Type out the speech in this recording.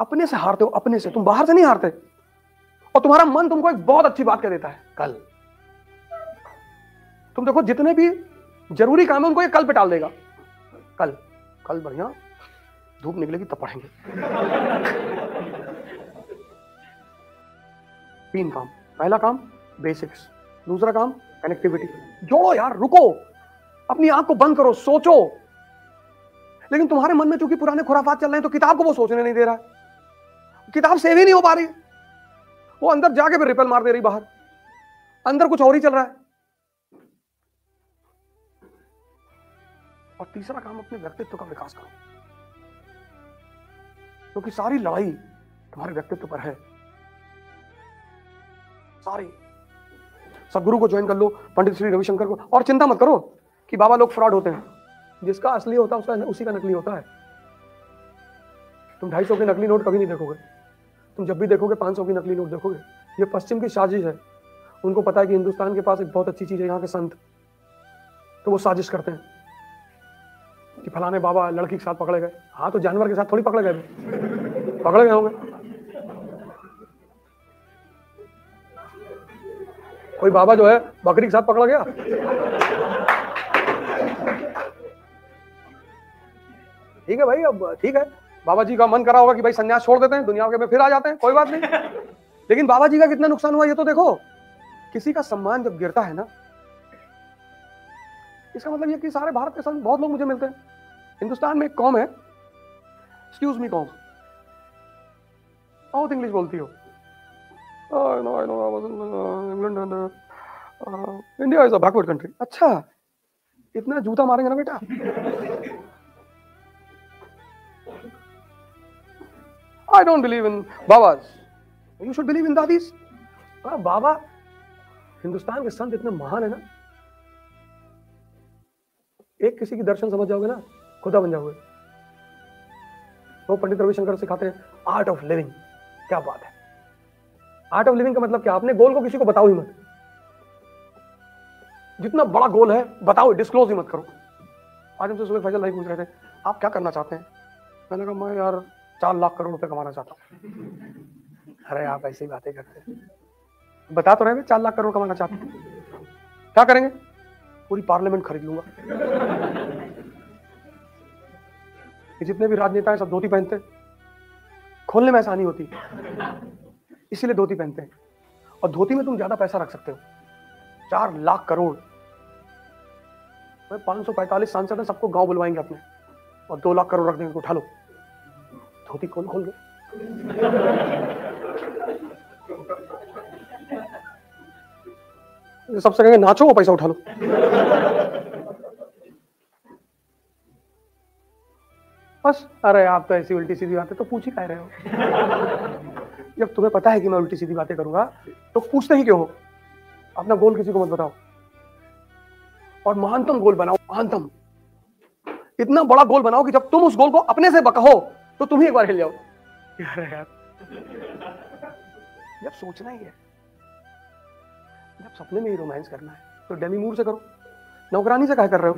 अपने से हारते हो, अपने से। तुम बाहर से नहीं हारते। और तुम्हारा मन तुमको एक बहुत अच्छी बात कह देता है, कल। तुम देखो, जितने भी ज़रूरी काम है, उनको ये कल पे टाल देगा। कल कल बढ़िया, धूप निकलेगी, तब पढ़ेंगे। तीन काम। पहला काम बेसिक्स दूसरा काम कनेक्टिविटी जोड़ो यार, रुको। अपनी आँख को बंद करो, सोचो। लेकिन तुम्हारे मन में चूँकि पुराने खुराफात चल रहे हैं तो किताब को वो सोचने नहीं दे रहा किताब सेव ही नहीं हो पा रही। वो अंदर जाके फिर रिपेल मार दे रही बाहर। अंदर कुछ और ही चल रहा है। और तीसरा काम अपने व्यक्तित्व का विकास करो। क्योंकि तो सारी लड़ाई तुम्हारे व्यक्तित्व पर है। सारी। सदगुरु को ज्वाइन कर लो, पंडित श्री रविशंकर को। और चिंता मत करो कि बाबा लोग फ्रॉड होते हैं। जिसका असली होता है, उसका उसी का नकली होता है। तुम ढाई सौ के नकली नोट कभी नहीं देखोगे। तुम जब भी देखोगे पाँच सौ की नकली नोट देखोगे, ये पश्चिम की साजिश है। उनको पता है कि हिंदुस्तान के पास एक बहुत अच्छी चीज़ है, यहाँ के संत। तो वो साजिश करते हैं कि फलाने बाबा लड़की के साथ पकड़े गए। हाँ तो जानवर के साथ थोड़ी पकड़े गए पकड़े गए होंगे। कोई बाबा जो है, बकरी के साथ पकड़ा गया? ठीक है भाई, अब ठीक है। बाबा जी का मन करा होगा कि भाई संन्यास छोड़ देते हैं दुनिया के में फिर आ जाते हैं कोई बात नहीं। लेकिन बाबा जी का कितना नुकसान हुआ ये तो देखो किसी का सम्मान जब गिरता है ना इसका मतलब ये कि सारे भारत के संग बहुत लोग मुझे मिलते हैं। हिंदुस्तान में एक कौम है एक्सक्यूज मी कौम। बहुत इंग्लिश बोलती हो। England India is a backward country अच्छा इतना जूता मारेंगे ना बेटा? I don't believe in babas you should believe in dadis baba, Hindustan के संत इतने महान है ना। एक किसी की दर्शन समझ जाओगे ना, खुदा बन जाओगे। वो पंडित रविशंकर सिखाते हैं आर्ट ऑफ़ लिविंग क्या बात है। आर्ट ऑफ़ लिविंग का मतलब क्या? आपने गोल को किसी को बताओ ही मत। जितना बड़ा गोल है, बताओ डिस्क्लोज ही मत करो। आज हमसे सुबह फैजल भाई पूछ रहे थे, आप क्या करना चाहते हैं? मैंने कहा, मैं यार चार लाख करोड़ रुपए कमाना चाहता हूँ। अरे आप ऐसी बातें करते हैं। बता तो रहे चार लाख करोड़ कमाना चाहते हैं। क्या करेंगे? पूरी पार्लियामेंट खरीद लूँगा। जितने भी राजनेता हैं, सब धोती पहनते खोलने में आसानी होती। इसीलिए धोती पहनते हैं। और धोती में तुम ज़्यादा पैसा रख सकते हो। चार लाख करोड़। पाँच सौ पैंतालीस सांसद है, सबको गाँव बुलवाएँगे अपने। और दो लाख करोड़ रख देंगे, उठा लो। धोती कौन खोल गए सबसे कहेंगे, नाचो, पैसा उठा लो। बस, अरे आप तो ऐसी उल्टी सीधी बातें तो पूछ ही कह रहे हो। जब तुम्हें पता है कि मैं उल्टी सीधी बातें करूँगा तो पूछते ही क्यों हो? अपना गोल किसी को मत बताओ। और महानतम गोल बनाओ, महानतम। इतना बड़ा गोल बनाओ कि जब तुम उस गोल को अपने से बकहो तो तुम ही एक बार हिल जाओ। यार यार। जब सोचना ही है। जब सपने में ही रोमांस करना है। तो डेमी मूर से करो। नौकरानी से क्या कर रहे हो?